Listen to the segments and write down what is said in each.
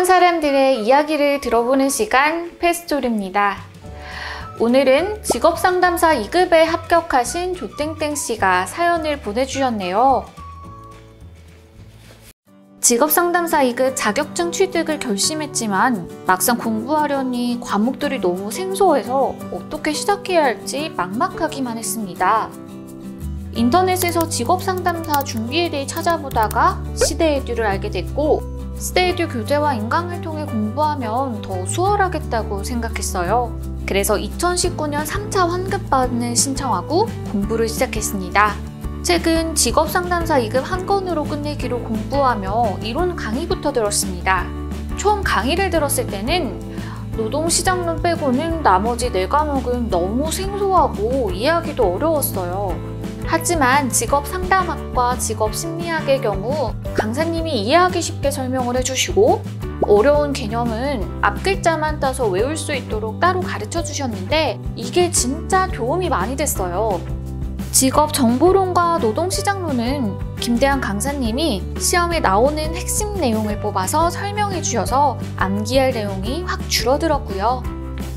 유명한 사람들의 이야기를 들어보는 시간 패스토리입니다. 오늘은 직업상담사 2급에 합격하신 조땡땡 씨가 사연을 보내주셨네요. 직업상담사 2급 자격증 취득을 결심했지만 막상 공부하려니 과목들이 너무 생소해서 어떻게 시작해야 할지 막막하기만 했습니다. 인터넷에서 직업상담사 준비에 대해 찾아보다가 시대에듀를 알게 됐고 시대에듀 교재와 인강을 통해 공부하면 더 수월하겠다고 생각했어요. 그래서 2019년 3차 환급반을 신청하고 공부를 시작했습니다. 최근 직업상담사 2급 한 건으로 끝내기로 공부하며 이론 강의부터 들었습니다. 처음 강의를 들었을 때는 노동시장론 빼고는 나머지 네 과목은 너무 생소하고 이해하기도 어려웠어요. 하지만 직업 상담학과 직업 심리학의 경우 강사님이 이해하기 쉽게 설명을 해주시고 어려운 개념은 앞글자만 따서 외울 수 있도록 따로 가르쳐 주셨는데 이게 진짜 도움이 많이 됐어요. 직업 정보론과 노동시장론은 김대한 강사님이 시험에 나오는 핵심 내용을 뽑아서 설명해 주셔서 암기할 내용이 확 줄어들었고요.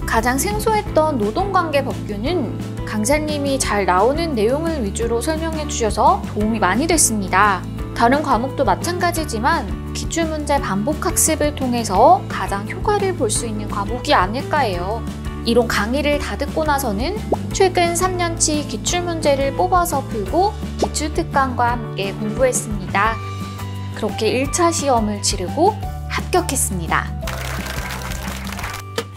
가장 생소했던 노동관계 법규는 강사님이 잘 나오는 내용을 위주로 설명해 주셔서 도움이 많이 됐습니다. 다른 과목도 마찬가지지만 기출문제 반복 학습을 통해서 가장 효과를 볼 수 있는 과목이 아닐까 해요. 이론 강의를 다 듣고 나서는 최근 3년치 기출문제를 뽑아서 풀고 기출특강과 함께 공부했습니다. 그렇게 1차 시험을 치르고 합격했습니다.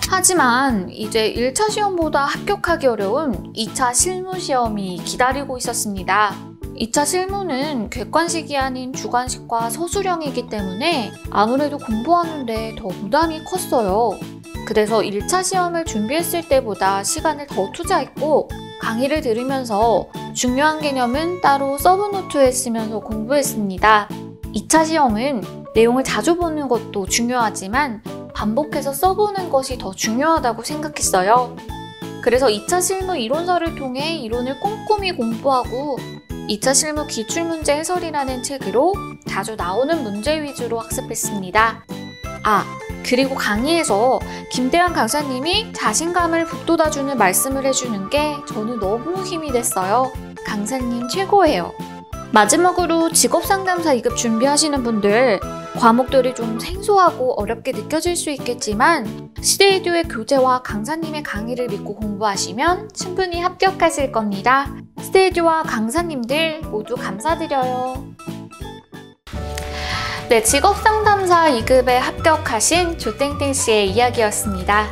하지만 이제 1차 시험보다 합격하기 어려운 2차 실무 시험이 기다리고 있었습니다. 2차 실무는 객관식이 아닌 주관식과 서술형이기 때문에 아무래도 공부하는데 더 부담이 컸어요. 그래서 1차 시험을 준비했을 때보다 시간을 더 투자했고 강의를 들으면서 중요한 개념은 따로 서브노트에 쓰면서 공부했습니다. 2차 시험은 내용을 자주 보는 것도 중요하지만 반복해서 써보는 것이 더 중요하다고 생각했어요. 그래서 2차 실무 이론서를 통해 이론을 꼼꼼히 공부하고 2차 실무 기출문제 해설이라는 책으로 자주 나오는 문제 위주로 학습했습니다. 아, 그리고 강의에서 김대환 강사님이 자신감을 북돋아주는 말씀을 해주는 게 저는 너무 힘이 됐어요. 강사님 최고예요. 마지막으로 직업상담사 2급 준비하시는 분들 과목들이 좀 생소하고 어렵게 느껴질 수 있겠지만 시대이듀의 교재와 강사님의 강의를 믿고 공부하시면 충분히 합격하실 겁니다. 시대이듀와 강사님들 모두 감사드려요. 네, 직업상담사 2급에 합격하신 조땡땡 씨의 이야기였습니다.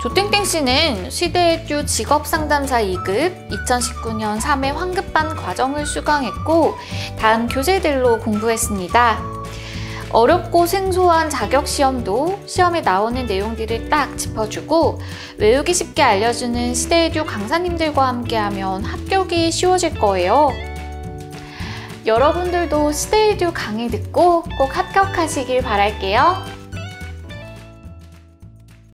조땡땡 씨는 시대에듀 직업상담사 2급 2019년 3회 환급반 과정을 수강했고 다음 교재들로 공부했습니다. 어렵고 생소한 자격 시험도 시험에 나오는 내용들을 딱 짚어주고 외우기 쉽게 알려주는 시대에듀 강사님들과 함께하면 합격이 쉬워질 거예요. 여러분들도 시대에듀 강의 듣고 꼭 합격하시길 바랄게요.